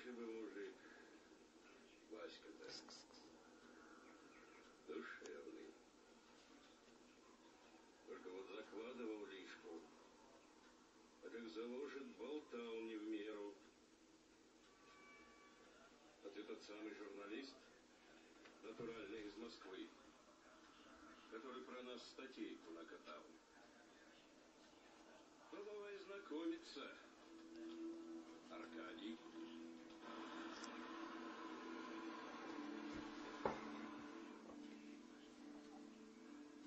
Хороший бы мужик. Васька-то. Душевный. Только вот закладывал лишку. А как заложит, болтал не в меру. А ты тот самый журналист, натуральный из Москвы, который про нас статейку накатал. Ну, давай знакомиться, Аркадий.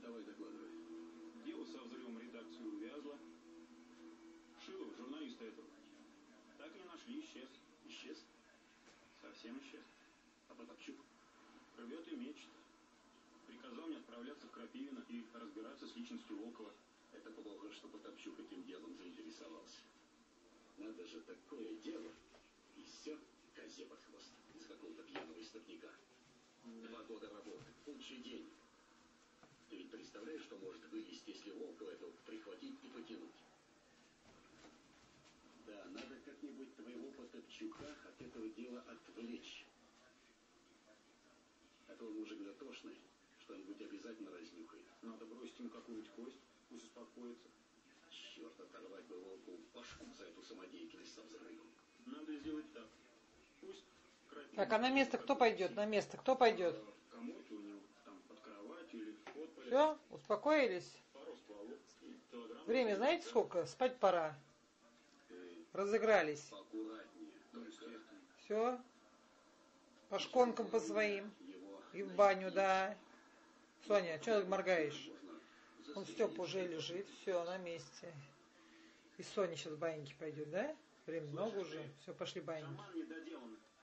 Давай докладывай. Дело со взрывом редакции увязло. Шилов, журналиста этого. Так и не нашли, исчез. Исчез? Совсем исчез. А Потапчук? Рвет и мечет. Приказал мне отправляться в Крапивино и разбираться с личностью Волкова. Это плохо, что Потапчук этим делом заинтересовался. Надо же такое дело. И все, козе под хвост. Из какого-то пьяного истопника. Два года работы. Лучший день. Ты ведь представляешь, что может вылезти, если Волкова этого прихватить и потянуть? Да, надо как-нибудь твоего Потапчука отвлечь. А то он уже дотошный, что-нибудь обязательно разнюхает. Надо бросить ему какую-нибудь кость, пусть успокоится. Черт, оторвать бы волку башку за эту самодеятельность со взрывом. Надо сделать так. Пусть. Так, а на место кто пойдет? На место кто пойдет? Коморке у него, там, под кроватью или подполе. Все, успокоились? Время знаете сколько? Спать пора. Разыгрались. Поаккуратнее, только Все. По шконкам по своим. И в баню, да. Соня, что ты моргаешь? Он Степа уже лежит, все, на месте. И Соня сейчас в баньки пойдет, да? Время много уже. Все, пошли баньки.